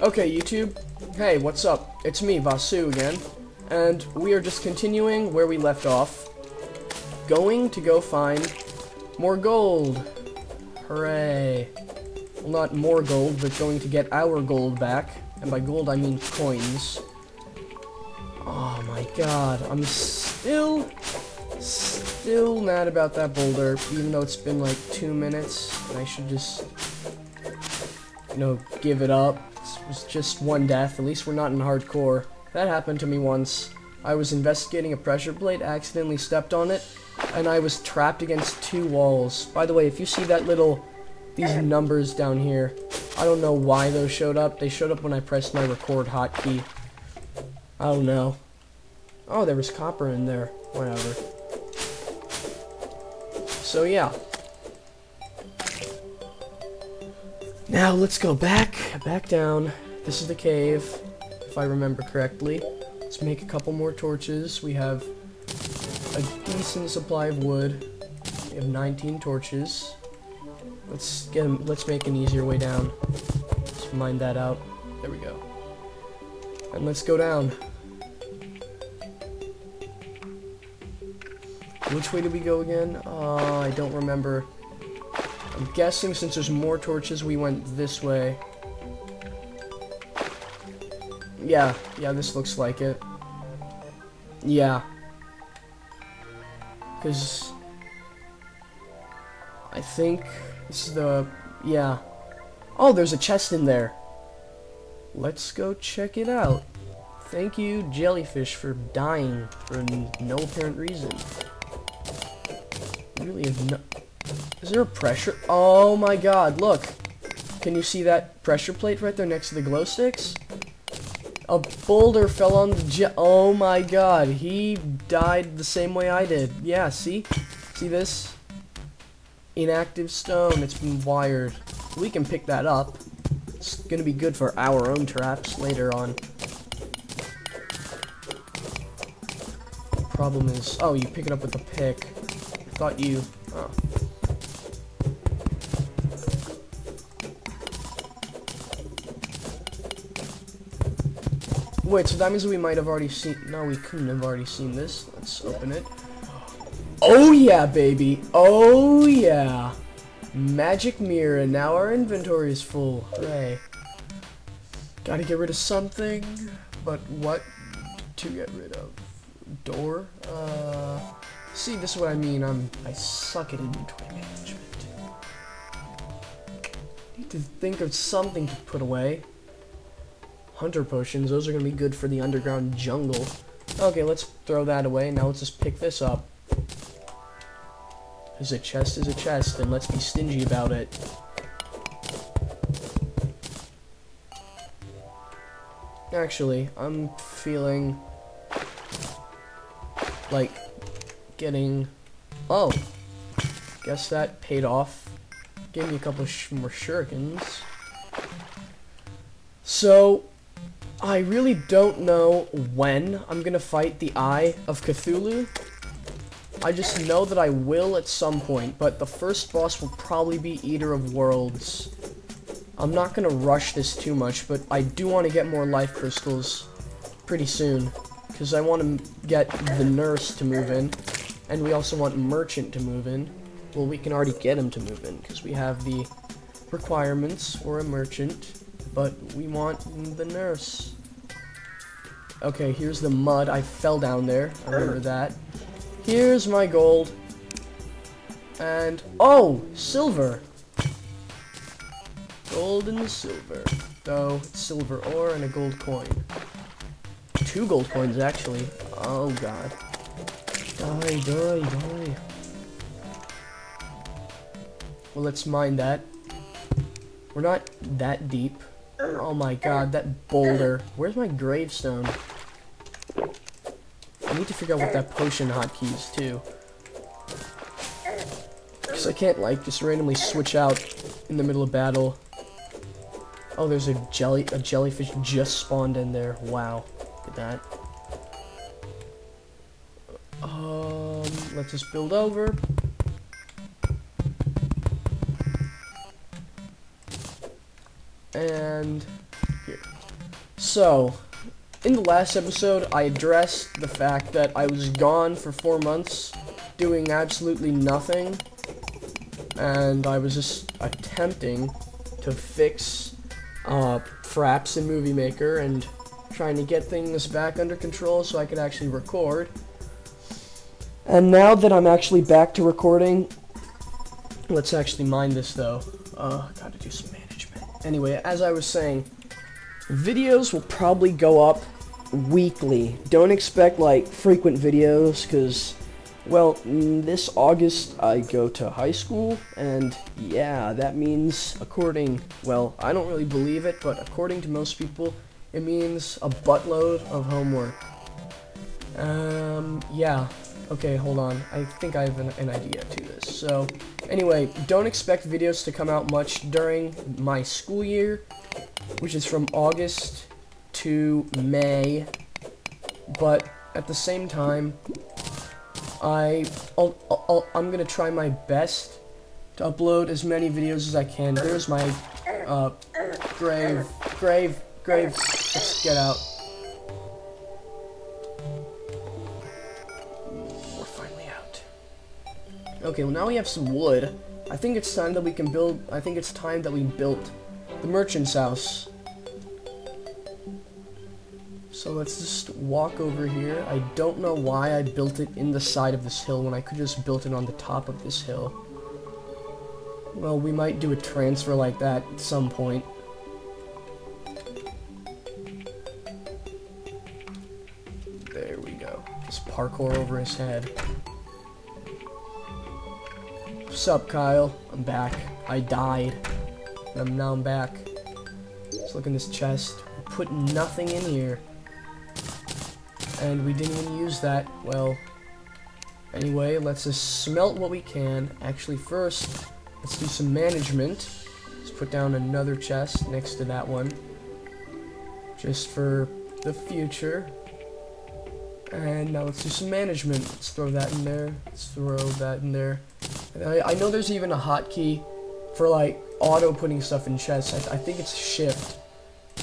Okay, YouTube. Hey, what's up? It's me, Vasu, again. And we are just continuing where we left off. Going to go find more gold. Hooray. Well, not more gold, but going to get our gold back. And by gold, I mean coins. Oh my god, I'm still, still mad about that boulder, even though it's been like two minutes, and I should just, you know, give it up. It was just one death, at least we're not in hardcore. That happened to me once. I was investigating a pressure plate, accidentally stepped on it, and I was trapped against two walls. By the way, if you see that little, these numbers down here, I don't know why those showed up. They showed up when I pressed my record hotkey. I don't know. Oh, there was copper in there. Whatever. So, yeah. Now, let's go back, back down. This is the cave, if I remember correctly. Let's make a couple more torches. We have a decent supply of wood. We have 19 torches. Let's get 'em- let's make an easier way down. Let's mine that out. There we go. And let's go down. Which way did we go again? Uh, I don't remember. I'm guessing since there's more torches, we went this way. Yeah, yeah, this looks like it. Yeah. Because... I think this is the... Yeah. Oh, there's a chest in there. Let's go check it out. Thank you, jellyfish, for dying for no apparent reason. Really have no... Is there a pressure? Oh my god, look! Can you see that pressure plate right there next to the glow sticks? A boulder fell on the je- Oh my god, he died the same way I did. Yeah, see? See this? Inactive stone, it's been wired. We can pick that up. It's gonna be good for our own traps later on. Problem is, oh, you pick it up with a pick. Thought you, oh. Wait, so that means we might have already seen, no, we couldn't have already seen this. Let's open it. Oh yeah, baby. Oh yeah. Magic mirror, and now our inventory is full. Hooray. Gotta get rid of something, but what to get rid of? Door? Uh, see, this is what I mean. I'm, I suck at inventory management. Need to think of something to put away. Hunter potions, those are gonna be good for the underground jungle. Okay, let's throw that away. Now let's just pick this up. Because a chest is a chest, and let's be stingy about it. Actually, I'm feeling like getting. Oh, guess that paid off. Gave me a couple more shurikens. So, I really don't know when I'm gonna fight the Eye of Cthulhu. I just know that I will at some point, but the first boss will probably be Eater of Worlds. I'm not gonna rush this too much, but I do want to get more life crystals pretty soon. Because I want to get the nurse to move in, and we also want merchant to move in. Well, we can already get him to move in, because we have the requirements for a merchant, but we want the nurse. Okay, here's the mud. I fell down there. I remember that. Here's my gold. And, oh, silver. Gold and silver. Though, it's silver ore and a gold coin. Two gold coins, actually. Oh, God. Die, die, die. Well, let's mine that. We're not that deep. Oh my god, that boulder. Where's my gravestone? I need to figure out what that potion hotkey is, too. Because I can't, like, just randomly switch out in the middle of battle. Oh, there's a jelly, a jellyfish just spawned in there. Wow. Look at that. Um, let's just build over. And here. So, in the last episode, I addressed the fact that I was gone for four months, doing absolutely nothing, and I was just attempting to fix uh, Fraps in Movie Maker and trying to get things back under control so I could actually record. And now that I'm actually back to recording, let's actually mind this though. Uh, gotta do some. Anyway, as I was saying, videos will probably go up weekly. Don't expect like frequent videos because well, mm, this August I go to high school, and yeah, that means, according, well, I don't really believe it, but according to most people, it means a buttload of homework. Um, yeah. Okay, hold on. I think I have an, an idea to this. So, anyway, don't expect videos to come out much during my school year, which is from August to May, but at the same time, I, I'll, I'll, I'm gonna try my best to upload as many videos as I can. There's my, uh, grave, grave, grave, let's get out. Okay, well now we have some wood. I think it's time that we can build, I think it's time that we built the merchant's house. So let's just walk over here. I don't know why I built it in the side of this hill when I could just built it on the top of this hill. Well, we might do a transfer like that at some point. There we go. Just parkour over his head. What's up, Kyle? I'm back. I died. And now I'm back. Let's look in this chest. Put nothing in here and we didn't even use that. Well, anyway, let's just smelt what we can. Actually, first, let's do some management. Let's put down another chest next to that one, just for the future. And now let's do some management. Let's throw that in there. Let's throw that in there. I, I, know there's even a hotkey for like auto putting stuff in chests. I, I think it's shift.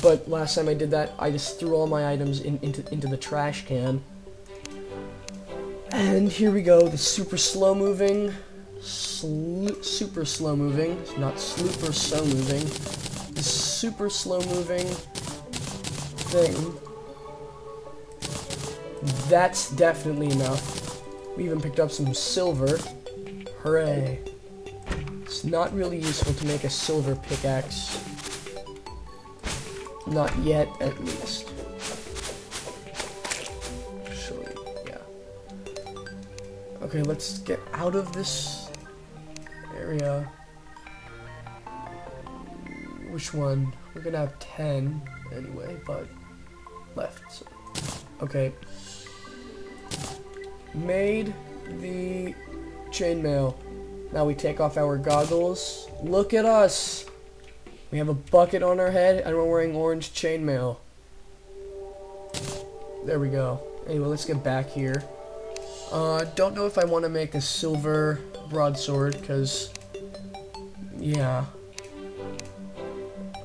But last time I did that, I just threw all my items in, into, into the trash can. And here we go, the super slow moving, super slow moving, not super so moving, the super slow moving thing. That's definitely enough. We even picked up some silver. Hooray. It's not really useful to make a silver pickaxe. Not yet, at least. Actually, yeah. Okay, let's get out of this area. Which one? We're gonna have 10 anyway, but left. So. Okay. Made the chainmail. Now we take off our goggles. Look at us! We have a bucket on our head, and we're wearing orange chainmail. There we go. Anyway, let's get back here. Uh, don't know if I want to make a silver broadsword, because, yeah,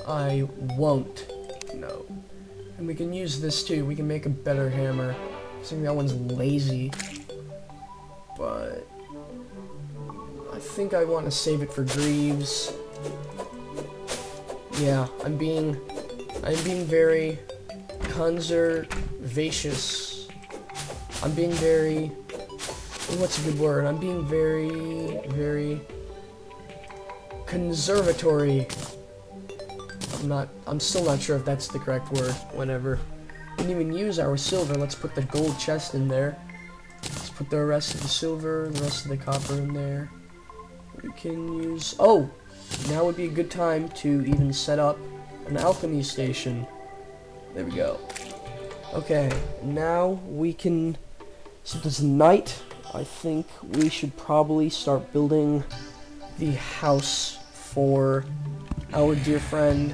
I won't. No. And we can use this too. We can make a better hammer. I think that one's lazy. But, think I want to save it for Greaves. Yeah, I'm being, I'm being very conservacious. I'm being very, what's a good word? I'm being very, very conservatory. I'm not, I'm still not sure if that's the correct word, whatever. We didn't even use our silver, let's put the gold chest in there. Let's put the rest of the silver, the rest of the copper in there. We can use, oh, now would be a good time to even set up an alchemy station. There we go. Okay, now we can, since it's night, I think we should probably start building the house for our dear friend,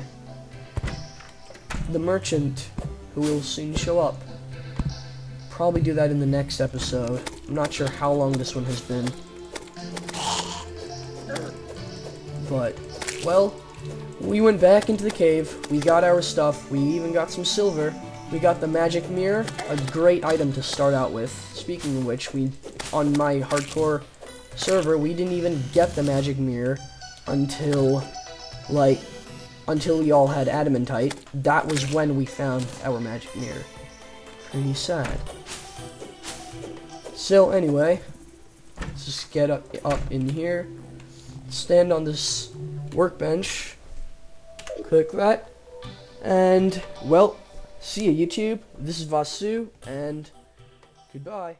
the merchant, who will soon show up. Probably do that in the next episode. I'm not sure how long this one has been. But, well, we went back into the cave. We got our stuff. We even got some silver. We got the magic mirror, a great item to start out with. Speaking of which, we on my hardcore server, we didn't even get the magic mirror until like until we all had adamantite. That was when we found our magic mirror. Pretty sad. So anyway, let's just get up up in here. Stand on this workbench. Click that. And well, see you YouTube. This is Vasu and goodbye.